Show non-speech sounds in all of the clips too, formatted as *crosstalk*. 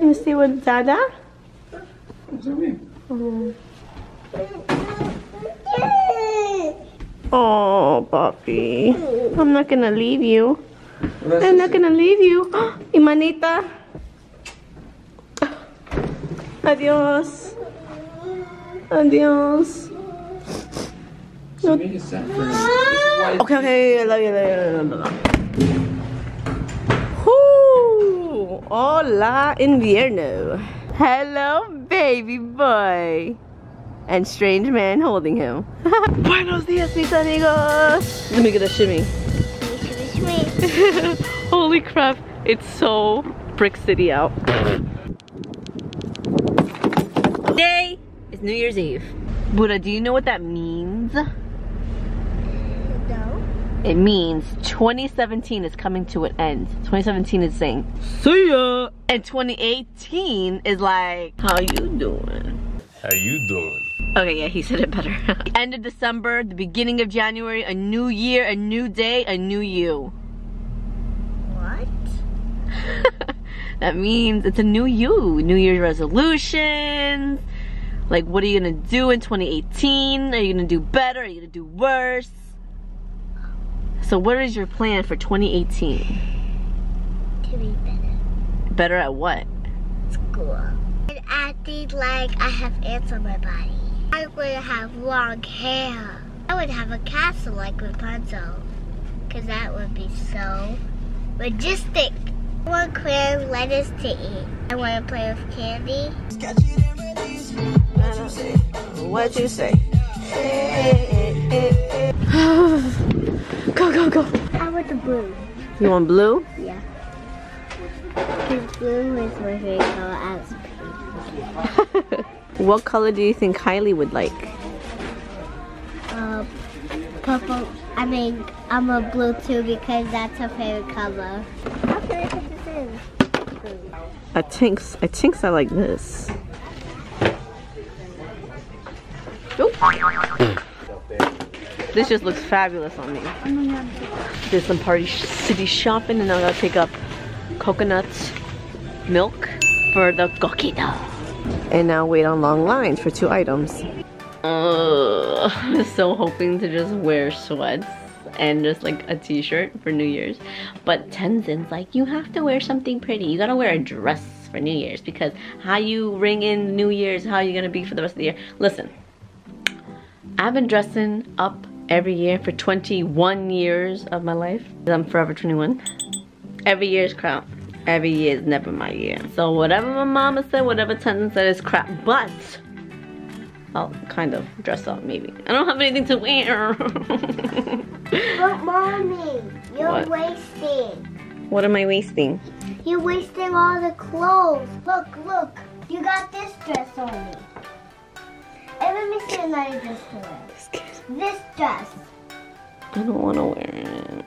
You see what Dada? Oh, puppy. I'm not gonna leave you. I'm not gonna leave you. Imanita. Adios. Adios. Okay, okay, I love you, I love you, I love you, I love you. Hola, invierno. Hello, baby boy. And strange man holding him. *laughs* Buenos dias, mis amigos. Let me get a shimmy. *laughs* Holy crap, it's so Brick City out. Today is New Year's Eve. Buddha, do you know what that means? No. It means 2017 is coming to an end. 2017 is saying, see ya! And 2018 is like, how you doing? How you doing? Okay, yeah, he said it better. *laughs* End of December, the beginning of January, a new year, a new day, a new you. What? *laughs* that means it's a new you. New Year's resolutions. Like, what are you gonna do in 2018? Are you gonna do better? Are you gonna do worse? So, what is your plan for 2018? To be better. Better at what? School. And acting like I have ants on my body. I would have long hair. I would have a castle like Rapunzel. Because that would be so majestic. I want cran lettuce to eat. I want to play with candy. What you say? *laughs* go, go, go. I want the blue. You want blue? Yeah. Because blue is my favorite color as pink. *laughs* what color do you think Kylie would like? Uh, purple. I mean, I'm a blue too because that's her favorite color. How can I put this in? I think I think I like this. This just looks fabulous on me. Did some party sh- city shopping and now I gotta pick up coconut milk for the coquito. And now wait on long lines for two items. Uh, I'm *laughs* so hoping to just wear sweats and just like a t-shirt for New Year's. But Tenzin's like, you have to wear something pretty. You gotta wear a dress for New Year's because how you ring in New Year's, how you gonna be for the rest of the year. Listen, I've been dressing up every year for 21 years of my life. I'm forever 21. Every year is crap. Every year is never my year. So whatever my mama said, whatever Tenzin said is crap. But I'll kind of dress up maybe. I don't have anything to wear. *laughs* But mommy, you're What? wasting. what am I wasting? You're wasting all the clothes. Look, look. You got this dress on me. And let me see another dress to wear. This dress. I don't want to wear it.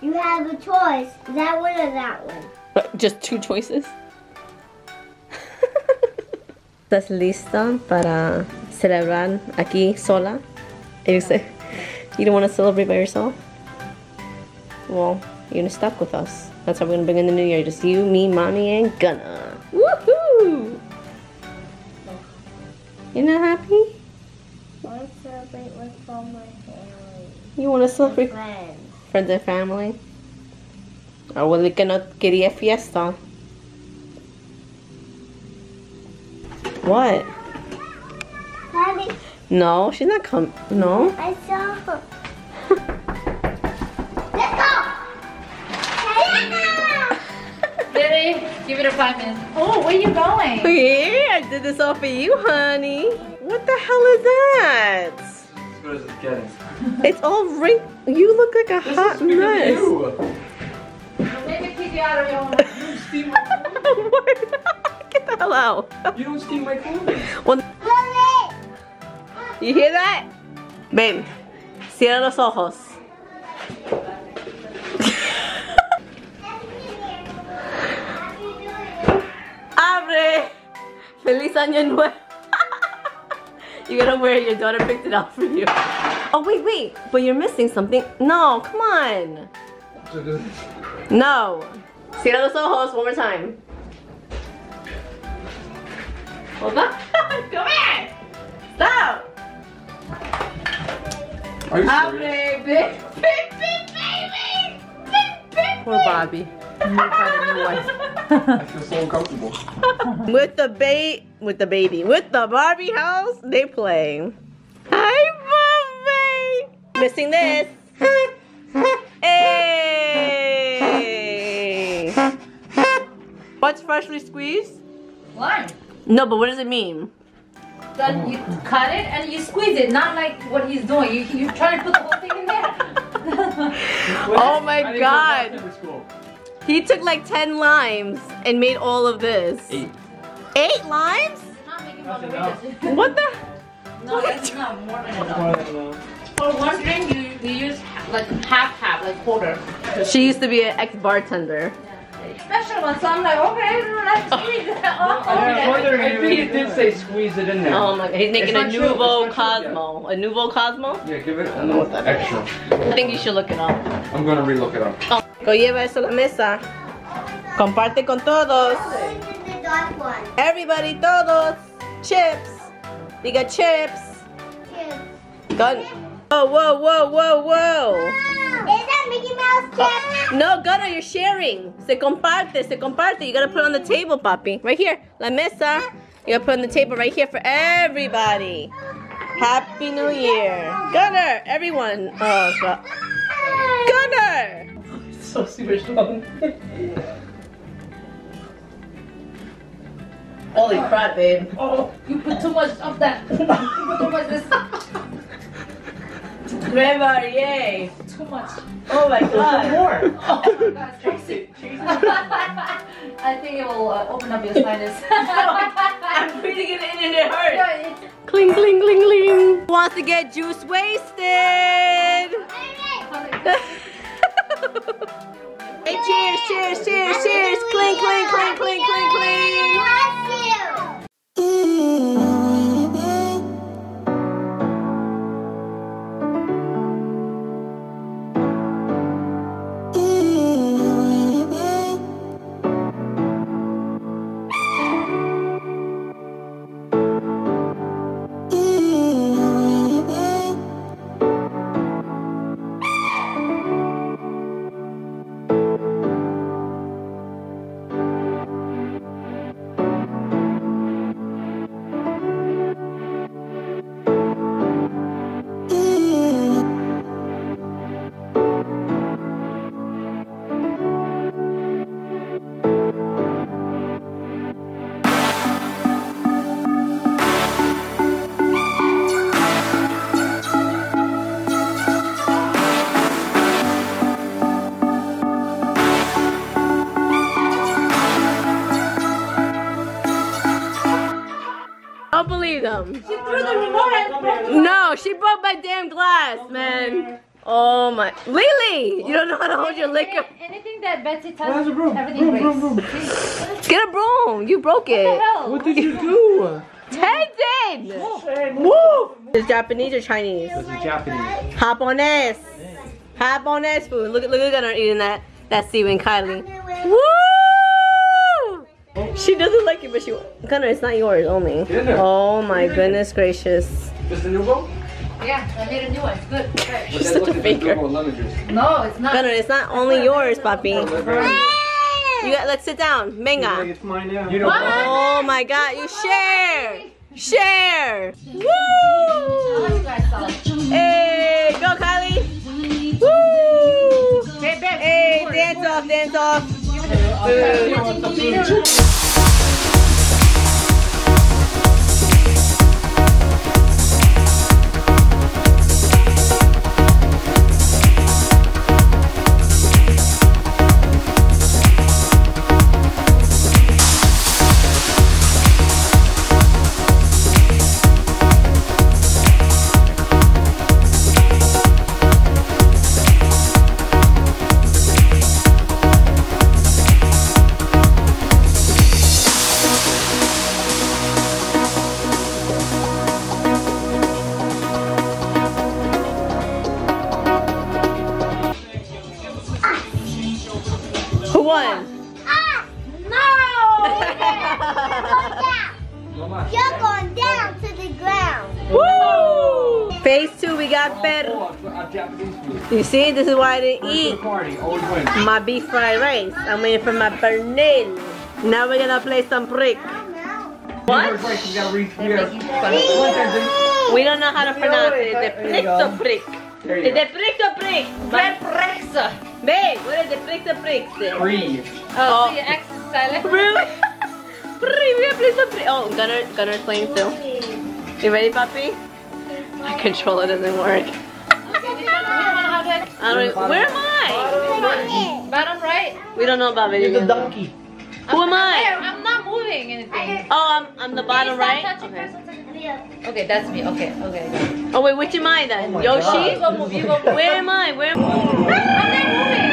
You have a choice. That one or that one. But just two choices. *laughs* ¿Estás lista para celebrar aquí sola? You say, you don't want to celebrate by yourself? Well, you're gonna stuck with us. That's how we're gonna bring in the new year. Just you, me, mommy, and Gunna. Woohoo! You're not happy? I want to celebrate with all my family. You wanna celebrate Friends. friends and family? Or well, que no quería fiesta. What? Daddy, No, she's not come. No. I saw her. *laughs* Let's go! Diana! Diddy, give it a five minutes. Oh, where are you going? Yeah, I did this all for you, honey. What the hell is that? As good as it's getting. It's all ring. You look like a hot mess. Maybe keep you out of your own. You steam my *laughs* What? Get the hell out. You don't steam my clothing. Well, you hear that? Babe, cierra los ojos. *laughs* Abre. Feliz año nuevo. You gotta wear it. Your daughter picked it out for you. Oh, wait, wait. But you're missing something. No, come on. No. Cierra los ojos one more time. Hold on. *laughs* Come here. Stop. Are you ah, serious? Big, big, big baby. *laughs* Big, big, Poor Bobby. You need to find a new wife. I feel so uncomfortable. With the bait, with the baby, with the Barbie house, they play. Hi, Bobby. Missing this. Hey. What's freshly squeezed? Lime. No, but what does it mean? Then you cut it and you squeeze it, not like what he's doing. You you try to put the whole thing in there. *laughs* Oh my I didn't go God. Back to school. He took like 10 limes and made all of this. Eight. Eight limes? not making That's. What the? No, that's not more than enough. For one drink, you, you use like half half, like quarter. She used to be an ex-bartender. Special one, so I'm like, okay, let's *laughs* squeeze *laughs* it. Oh, I was okay. wondering. I think it did say squeeze it in there. Oh my god, he's making It's a not Nouveau not chilled yet. Cosmo. A Nouveau Cosmo? Yeah, give it a little extra. I think you should look it up. I'm gonna relook it up. Oh. Go lleva eso a la mesa. Comparte con todos. Everybody, todos. Chips. Diga chips. Two. Gun. Oh, whoa, whoa, whoa, whoa. Is that Mickey Mouse chip? No, Gunner, you're sharing. Se comparte, se comparte. You gotta put it on the table, papi. Right here. La mesa. You gotta put on the table right here for everybody. Happy New Year. Gunner, everyone. Oh, God. Gunner! So super strong. Holy crap, babe. oh. You put too much of that. You put too much this. Trevor, yay. Too much. Oh my god. More. Oh my god, Tracy. I think it will uh, open up your sinus. *laughs* I'm breathing it in and it hurts. Yeah, it's- Cling, cling, cling, cling. Who wants to get juice wasted? Hey, cheers, cheers, cheers, cheers. Cling, cling, cling, cling, cling, cling. Bless you. Them. She threw the remote and broke. No, she broke my damn glass, man. Oh my. Lily, you don't know how to hold your liquor. Anything that Betsy Where's touches, the broom? everything Broom, breaks. broom, broom. Get a broom. You broke What the it. hell? What did you do? Ted did. Woo. Is Japanese or Chinese? Is Japanese. Hop on this is on Japonese. Japonese food. Look at look at Gunner eating that that seaweed, Kylie. Woo! She doesn't like it, but she Gunner, it's not yours only. Oh my goodness gracious. This the new one? Yeah, I made a new one. It's good. Right. She's such a faker. Nouveau lemon juice. No, it's not. Gunner, it's not only yours, papi. You got let's sit down. Venga. It's mine now. You know Oh my god, you share! Share! Woo! let you guys tell it. Hey, go Kylie! Woo! Babe, babe, Hey, dance off, dance off. 对，对，对。one? Ah, no! You're going down. To the ground. Woo! Phase two, we got better. You see, this is why I didn't eat my beef fried rice. I'm waiting for my pernil. Now we're gonna play some brick. What? We don't know how to pronounce it. The prick the prick. The prick the prick. The prick Red Prexa. Babe, what is the prick to prick? Three. Oh, see, X is silent. Really? Prick, we have play some prick. Oh, Gunner, Gunner's playing too. You ready, puppy? My controller doesn't work. Okay, which one, which one, how do I? I don't, where am I? Bottom right? We don't know about video You're the donkey. Who am There, I? I'm not moving anything. Oh, I'm, I'm the bottom Stop right? Okay. person, touching me. Okay, that's me. Okay, okay. I got it. Oh, wait, which am I then? Oh my Yoshi? You go move, you go move. Where am I? Where am I? I'm not moving.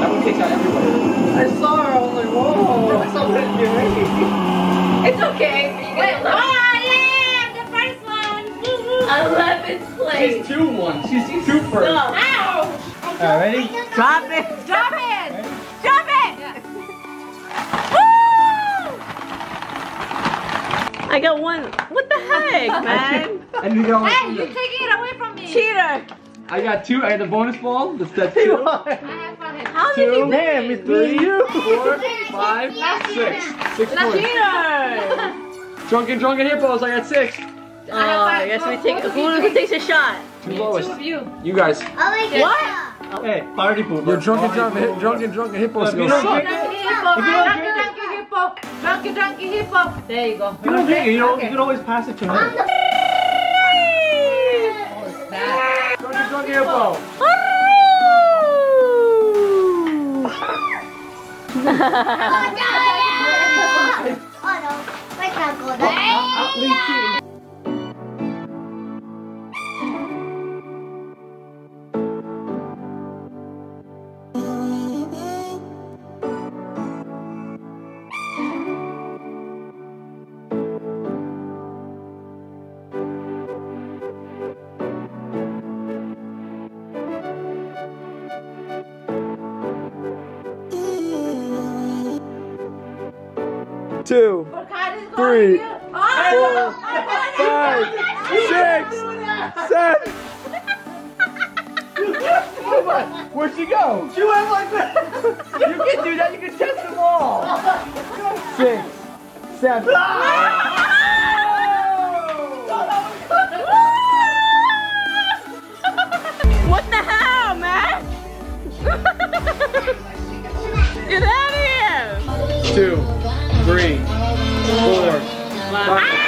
One takes out everybody. I saw her, I was like, whoa. Somebody's getting ready. It's okay. Wait, oh, yeah, the first one. 11th place. She's two one. She's she's two first. Go. Ow! Alright, ready? Drop it. Drop it. I got one. What the heck, *laughs* man? And you got Hey, you're taking it away from me. Cheater. I got two. I had the bonus ball. That's *laughs* that two. I have fun. How did you Two. win? it's three, four, *laughs* five, six. Six points. Cheater. Drunken, drunken hippos. I got six. Oh, I guess we take. Who, who takes a shot? Two Two of you. You guys. Oh my What? Hey, party pooper. You're drunken, Party drunken, pooper. drunken, drunken hippos. If you don't drink it, if you don't drink it- drunky hippo. Drunky, drunky hippo. There you go. you don't drink it, you, don't, you can always pass it to me. That. Drunken, drunken hippo. Oh no, wait, can't go there. Two, three, four, five, six, seven. Where'd she go? She went like that. You can do that. You can test them all. Six, seven. Ah! What the hell, man? *laughs* Get out of here! Two, three, four, five.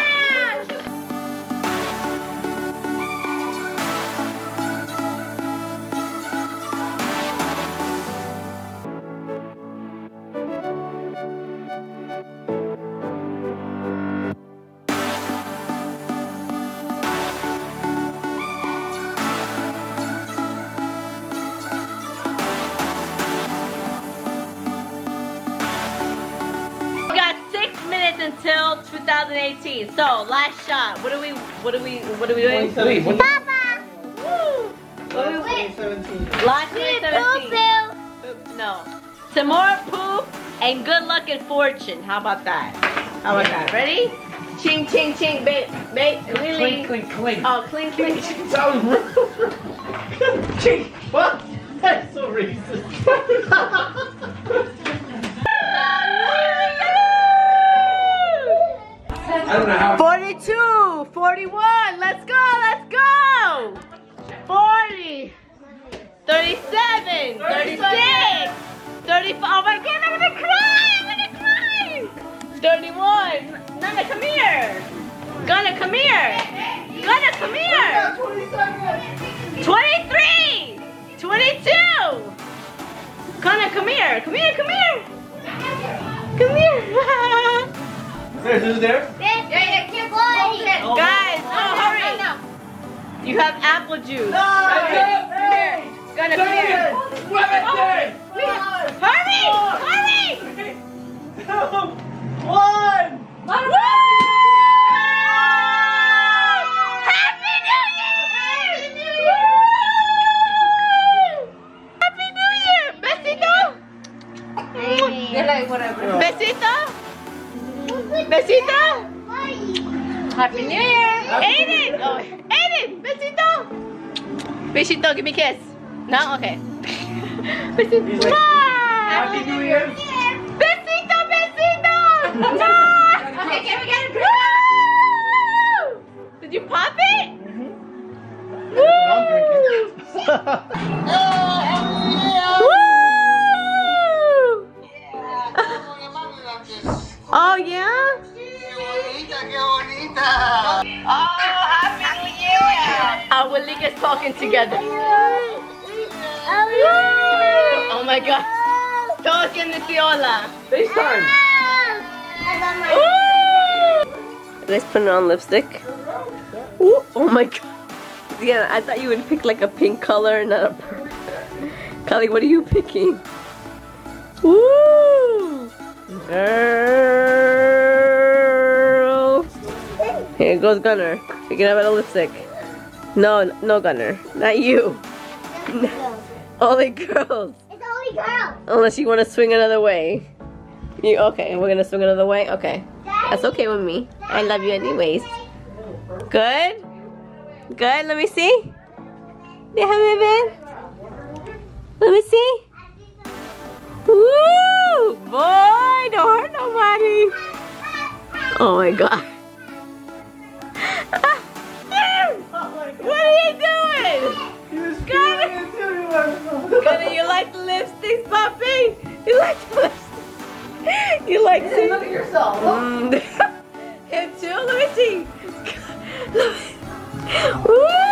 2018. So last shot. What are we? What are we? What are we doing? Wait, what the- Papa, What are we- 2017. Last 2017. No. Some more poop and good luck and fortune. How about that? How about that? Ready? Ching ching ching, babe, babe, Lily. Clink, clink, clink. Oh, clink clink. That was rude. What? That's so racist. I don't know how. 42, 41, let's go, let's go! 40, 37, 36, 35, oh my god, I'm gonna cry, I'm gonna cry! 31, Nana, come here! Gunna, come here! Gunna, come here! 23, 22! Gunna, come here, come here, come here! Come here! *laughs* There, who's there? Yeah, yeah, keep going. Guys, oh, hurry. Now. You have apple juice. Hey! Gonna come here. Seven! Oh. Hurry! Hurry! One! Happy New Year! Happy New Year! Besito! They're. Besito! Besito! Happy New Year. Aiden! Oh, Aiden! Besito! Besito, give me a kiss. No? Okay. *laughs* Besito. Like, Happy New Year! Besito! Besito! Mwah! Okay, can we get a? Woo! Did you pop it? Mm-hmm. Woo! I'm. *laughs* Woo! *laughs* Oh yeah? Oh, happy new year! Abuelita's talking together. Oh my god. Todos tienen hola. FaceTime! Let's put on lipstick. Ooh, oh my god. Yeah, I thought you would pick like a pink color, not a purple. Kali, what are you picking? Woo! Girl. Here goes Gunner. Picking up a lipstick. No, no Gunner. Not you. *laughs* Only girls. It's only girls. Unless you want to swing another way. You okay? We're gonna swing another way. Okay, that's okay with me. I love you anyways. Good. Good. Let me see. Déjame ver. Let me see. Woo! Boy, don't hurt nobody. Oh my god. What are you doing? Gunner, Gunner, you like the lipsticks, puppy? You like the lipsticks? You like to Look at yourself. Mm. Him too? Let me see. Let Woo!